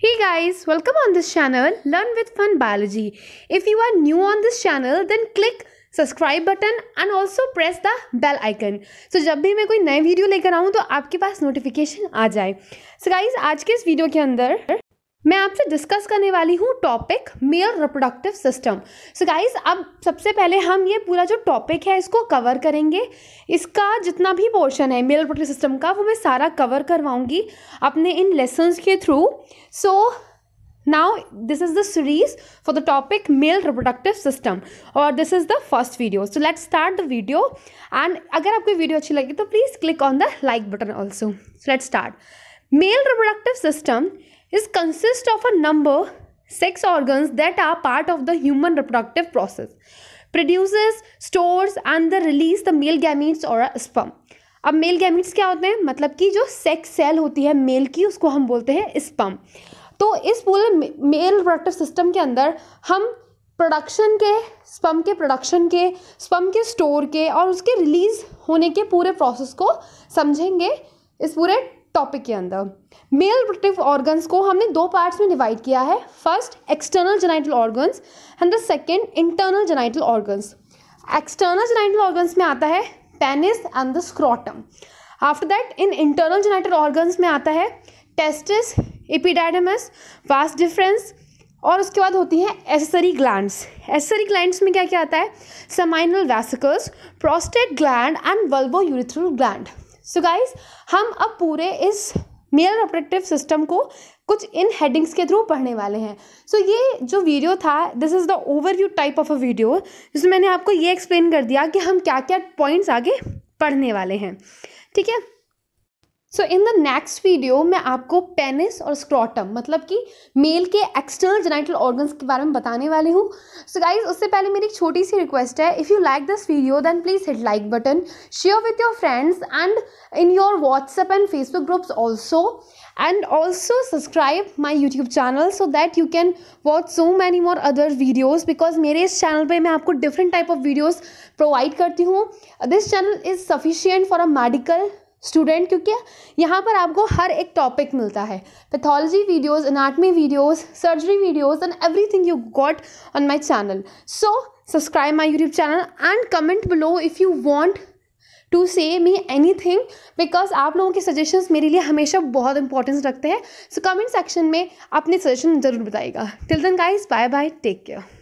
Hey guys, welcome on this channel Learn with Fun Biology. If you are new on this channel, then click subscribe button and also press the bell icon so जब भी मैं कोई नई video लेकर आऊँ तो आपके पास notification आ जाए सो so गाइज़ आज के इस वीडियो के अंदर मैं आपसे डिस्कस करने वाली हूँ topic male reproductive system so guys अब सबसे पहले हम ये पूरा जो टॉपिक है, इसको कवर करेंगे। इसका जितना भी पोर्शन है मेयर रिप्रोडक्टिव सिस्टम का, वो मैं सारा कवर करवाऊँगी अपने इन लेसन्स के through so now this is the series for the topic male reproductive system और this is the first video so let start the video and अगर आपको वीडियो अच्छी लगी तो please click on the like button also let start male reproductive system is consist of a number, sex organs that are part of the human reproductive process, produces, stores, and the release the male gametes a sperm. अब male gametes क्या होते हैं? मतलब कि जो sex cell होती है mail की, उसको हम बोलते हैं स्पम तो इस पूरे मेल रिप्रोडक्टिव सिस्टम के अंदर हम प्रोडक्शन के स्पम के प्रोडक्शन के स्पम के स्टोर के और उसके रिलीज़ होने के पूरे प्रोसेस को समझेंगे इस पूरे टॉपिक के अंदर। मेल रिप्रोडक्टिव ऑर्गन्स को हमने दो पार्ट्स में डिवाइड किया है। First external genital organs and the second internal genital organs external genital organs में आता है penis and the scrotum after that in internal genital organs में आता है टेस्टिस एपिडाइडमस वास्ट डिफरेंस और उसके बाद होती हैं एसेसरी ग्लैंड्स एसेसरी ग्लैंड्स में क्या क्या आता है? Seminal vesicles prostate gland and bulbourethral gland so guys हम अब पूरे इस मेयर ऑपरेटिव सिस्टम को कुछ इन हेडिंग्स के थ्रू पढ़ने वाले हैं। सो so, ये जो वीडियो था this is the overview type of a video जिसमें मैंने आपको ये एक्सप्लेन कर दिया कि हम क्या क्या पॉइंट्स आगे पढ़ने वाले हैं। ठीक है? So in the next video मैं आपको पेनिस और स्क्रॉटम मतलब कि मेल के एक्सटर्नल जेनाइटल ऑर्गन्स के बारे में बताने वाली हूँ। सो गाइज़ उससे पहले मेरी एक छोटी सी रिक्वेस्ट है। If you like this video then please hit like button share with your friends and in your WhatsApp and Facebook groups also and also subscribe my YouTube channel so that you can watch so many more other videos because मेरे इस channel पर मैं आपको different type of videos provide करती हूँ। This channel is sufficient for a medical student क्योंकि यहाँ पर आपको हर एक टॉपिक मिलता है। Pathology videos anatomy videos surgery videos and everything you got on my channel so subscribe my YouTube channel and comment below if you want to say me any thing because आप लोगों के suggestions मेरे लिए हमेशा बहुत importance रखते हैं। So comment section में अपने सजेशन ज़रूर बताइएगा। Till then guys bye bye take care